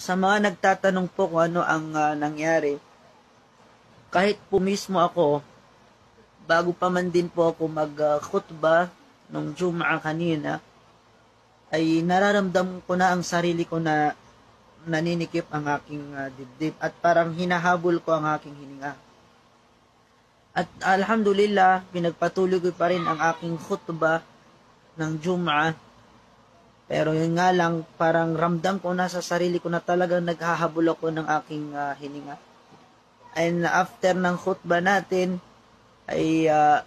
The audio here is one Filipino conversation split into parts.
sa mga nagtatanong po kung ano ang ah, nangyari, kahit po mismo ako, bago pa man din po ako mag-khutba nung Jum'a kanina, ay nararamdam ko na ang sarili ko na naninikip ang aking ah, dibdib at parang hinahabol ko ang aking hininga. At alhamdulillah, pinagpatuloy ko pa rin ang aking khutba ng Jum'a. Pero yun nga lang, parang ramdam ko na sa sarili ko na talagang naghahabol ako ng aking ah, hininga. And after ng khutba natin, ay ah,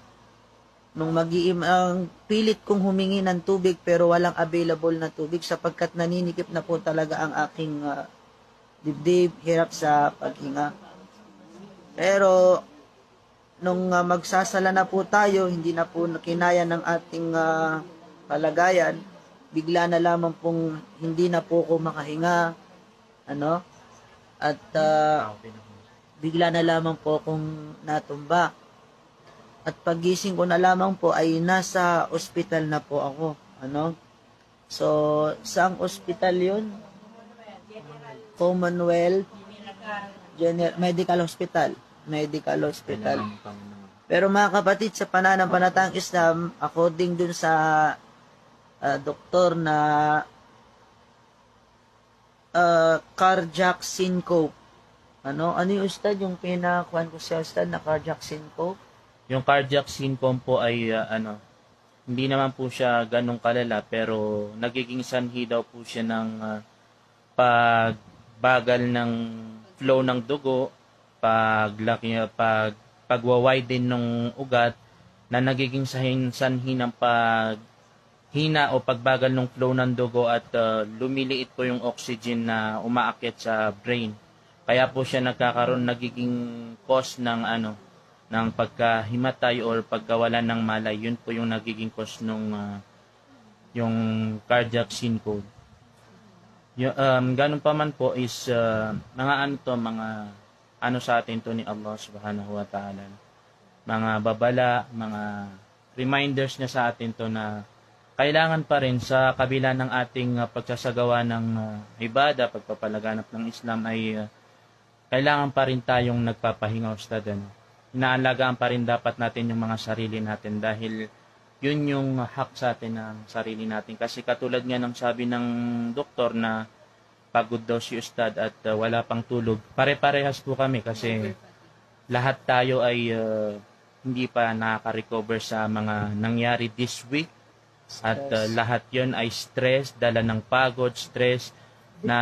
nung magiim ang pilit kong humingi ng tubig pero walang available na tubig sapagkat naninikip na po talaga ang aking ah, dibdib, hirap sa paghinga. Pero nung ah, magsasala na po tayo, hindi na po kinaya ng ating ah, kalagayan, bigla na lamang pong hindi na po ako makahinga, ano, at ah, bigla na lamang po akong natumba. At pagising ko na lamang po ay nasa ospital na po ako, ano. So, saang ospital yun? Commonwealth General Medical Hospital. Medical Hospital. Pero mga kapatid, sa pananampalatang Islam, according dun sa ah, doktor na ah, cardiac syncope. Ano? Ano yung ustad? Yung pinakuhan ko sa ustad na cardiac syncope? Yung cardiac syndrome po ay uh, ano, hindi naman po siya ganong kalala pero nagiging sanhi daw po siya ng uh, pagbagal ng flow ng dugo, paglaki pag pagwa-widen ng ugat na nagiging sanhi ng pag hina o pagbagal ng flow ng dugo at uh, lumiliit po yung oxygen na umaakyat sa brain. Kaya po siya nagkakaroon nagiging cause ng ano ng pagkahimatay or pagkawalan ng malay, yun po yung nagiging cause nung ah, yung cardiac syncope. Y- um, ganun pa man po is ah, mga ano to, mga ano sa atin to ni Allah subhanahu wa ta'ala. Mga babala, mga reminders niya sa atin to na kailangan pa rin sa kabila ng ating ah, pagsasagawa ng ah, ibada, pagpapalaganap ng Islam ay ah, kailangan pa rin tayong nagpapahinga ustad ano inaalagaan pa rin dapat natin yung mga sarili natin dahil yun yung hak sa atin ng sarili natin. Kasi katulad nga ng sabi ng doktor na pagod daw si Ustad at uh, wala pang tulog. Pare-parehas po kami kasi lahat tayo ay uh, hindi pa nakaka-recover sa mga nangyari this week. At uh, lahat yon ay stress, dala ng pagod, stress na